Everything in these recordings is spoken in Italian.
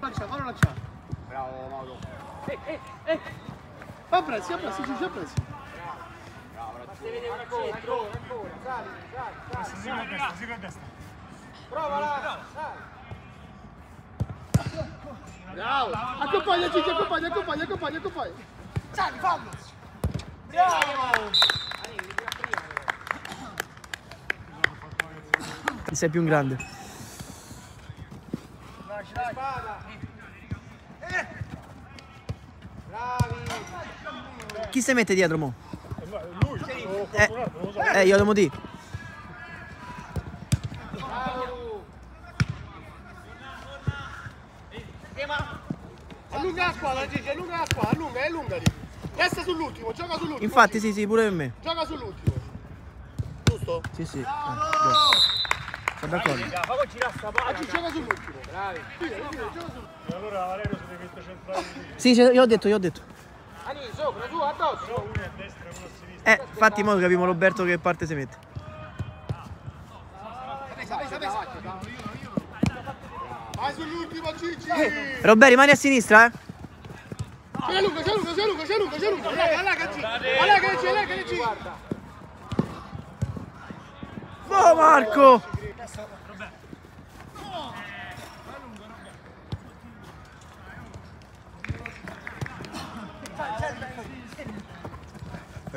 Lancia, fallo lanciare. Bravo Mauro. Eh, eh, eh. Apprezzi, apprezzi, Gigi, apprezzi. Bravo, bravo. Ancora, ancora, ancora. Sali, sali, sali. Sigo a destra, sigo a destra. Provala, sali. Bravo. Accompagna Gigi, accompagna, accompagna, accompagna, accompagna. Sali, fallo. Bravo. Sei più un grande. Chi si mette dietro mo? Lui, Eh, so. eh io devo dire. Allunga la squadra, Gigi, allunga la squadra, allunga, allungati. Resta sull'ultimo, gioca sull'ultimo. Infatti Gigi. sì, sì, pure per me. Gioca sull'ultimo. Giusto? Sì, sì. Eh, beh. Sono d'accordo. Ah, Gigi, gioca sull'ultimo. E allora Valerio si deve mettere centrale di lì. Sì, sì, io ho detto, io ho detto. Eh, infatti mo capiamo Roberto che parte si mette. Vai sull'ultimo, Gigi. Robert, rimani a sinistra, eh. C'è allunga, c'è allunga, c'è allunga, c'è allunga, c'è allunga. Allarga, allarga, Gigi. Allarga, Gigi, allarga, Gigi. Oh Marco!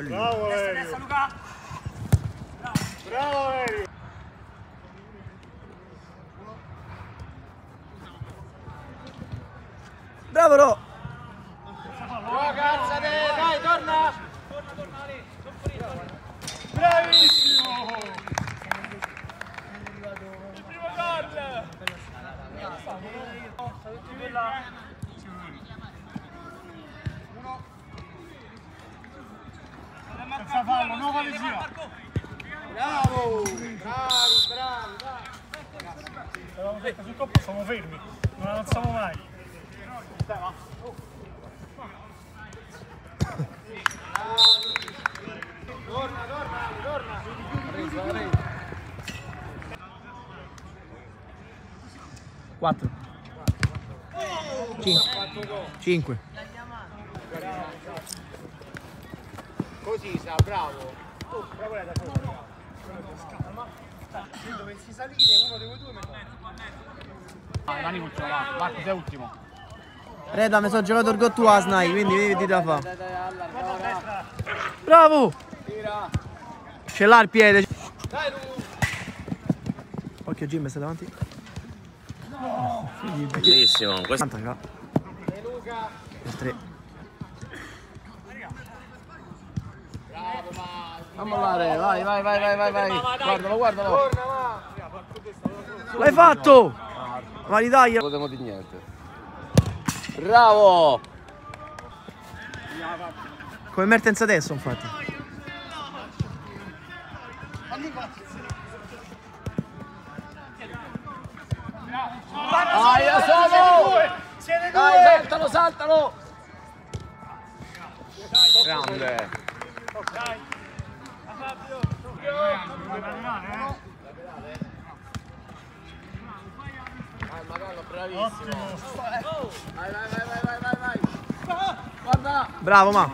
Bravo Valerio. Bravo Valerio. Bravo Ro! Fallo, nuova regia. Bravo. Bravi, bravi, dai. Avevamo detto sul coppo stiamo fermi, non avanziamo mai. Torna, torna, torna. 4 5 5 Così sa, bravo. Dovessi salire uno dei due me Ah, Nani ultimo, va. Marco sei ultimo. Reda, mi sono giocato il gotto a Snai, quindi vedi da fa. Bravo! Ce l'ha il piede. Occhio Jim, stai davanti. Bellissimo, questo 80 qua. Per 3. Ammollare, vai, vai, vai, vai, vai, vai. Guardalo, guardalo. L'hai fatto! Ma ridaglia. non potevo di niente. Bravo! Come Mertens adesso, infatti. Vai, da solo. Dai, saltalo, saltalo. Grande! Ottimo. Vai, vai, vai, vai, vai, vai. Guarda. Bravo, ma.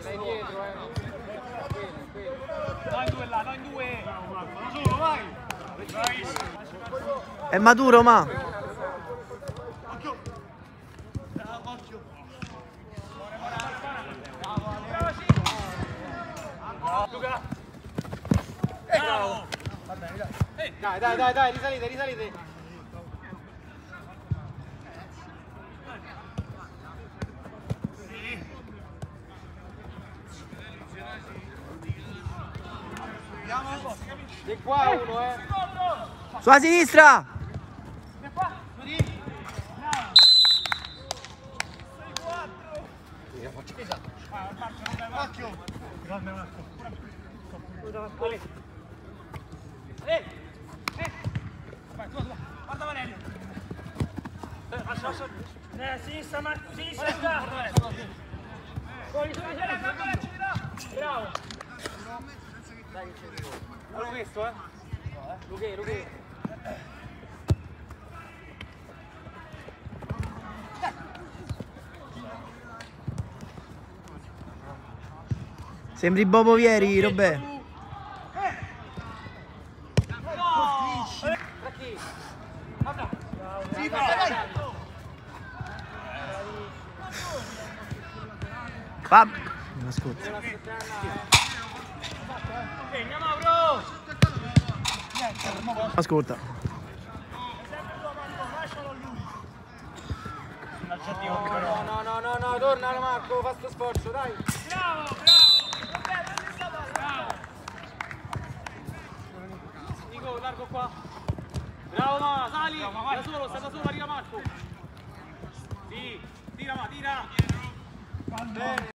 Sei dietro, eh. Da solo, vai! Bravissimo. È maturo, ma. Dai, dai, dai, dai, risalite, risalite. Di qua uno, eh. Sulla sinistra! Eh, ne sinistra ma sinistra già. Con il Bravo. Dai che c'è Allora questo, eh? Luchè, Luchè. Sembri Bobo Vieri, Robè. Fab. Non ascolta. Ascolta. No, no, no, no, no, torna Marco, fa sto sforzo, dai. Nico, largo qua. Bravo ma, sali, da solo, sta da solo, arriva Marco. Sì, tira tira.